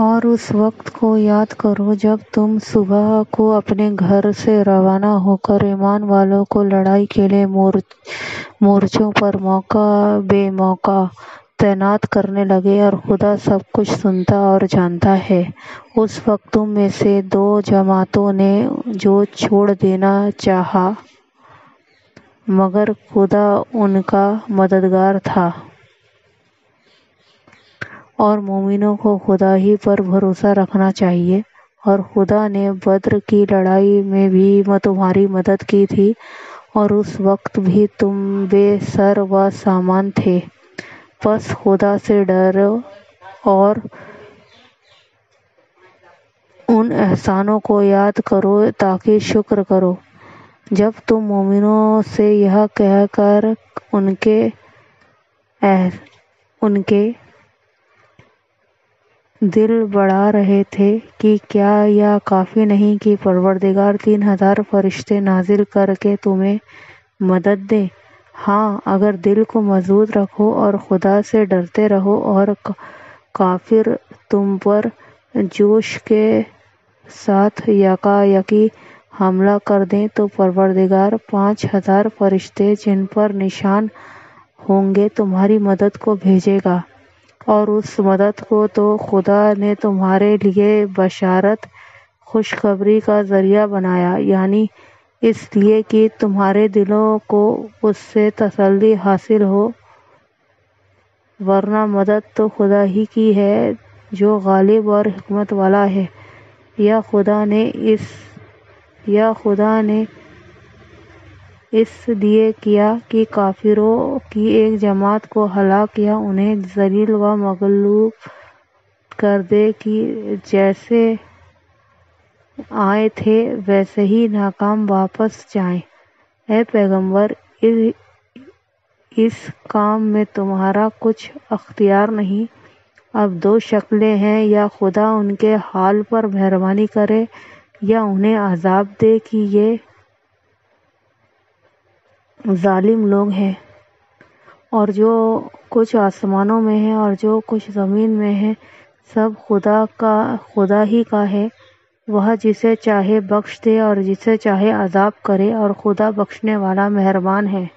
और उस वक़्त को याद करो जब तुम सुबह को अपने घर से रवाना होकर ईमान वालों को लड़ाई के लिए मोर्चों पर मौका-बे-मौका तैनात करने लगे और खुदा सब कुछ सुनता और जानता है। उस वक़्त तुम में से दो जमातों ने जो छोड़ देना चाहा, मगर खुदा उनका मददगार था। और मोमिनों को खुदा ही पर भरोसा रखना चाहिए और खुदा ने बद्र की लड़ाई में भी तुम्हारी मदद की थी, और उस वक़्त भी तुम बेसर व सामान थे। बस खुदा से डरो और उन एहसानों को याद करो ताकि शुक्र करो जब तुम मोमिनों से यह कहकर उनके उनके दिल बढ़ा रहे थे कि क्या यह काफ़ी नहीं कि परवरदिगार तीन हज़ार फरिश्ते नाजिल करके तुम्हें मदद दे। हाँ अगर दिल को मज़बूत रखो और खुदा से डरते रहो और काफिर तुम पर जोश के साथ यकायकी हमला कर दें तो परवरदिगार पाँच हज़ार फरिश्ते जिन पर निशान होंगे, तुम्हारी मदद को भेजेगा। और उस मदद को तो खुदा ने तुम्हारे लिए बशारत, खुशखबरी का ज़रिया बनाया। यानी इसलिए कि तुम्हारे दिलों को उससे तसल्ली हासिल हो, वरना मदद तो खुदा ही की है, जो गालिब और हिकमत वाला है। या खुदा ने इस, या खुदा ने इसलिए किया कि काफिरों की एक जमात को हलाक या उन्हें जलील व मगलूब कर दे कि जैसे आए थे, वैसे ही नाकाम वापस जाएँ। ए पैगंबर इस काम में तुम्हारा कुछ अख्तियार नहीं अब दो शक्लें हैं, या खुदा उनके हाल पर मेहरबानी करे, या उन्हें अजाब दे कि ये जालिम लोग हैं और जो कुछ आसमानों में है और जो कुछ ज़मीन में है, सब खुदा का, खुदा ही का है। वह जिसे चाहे बख्श दे और जिसे चाहे अजाब करे और खुदा बख्शने वाला मेहरबान है।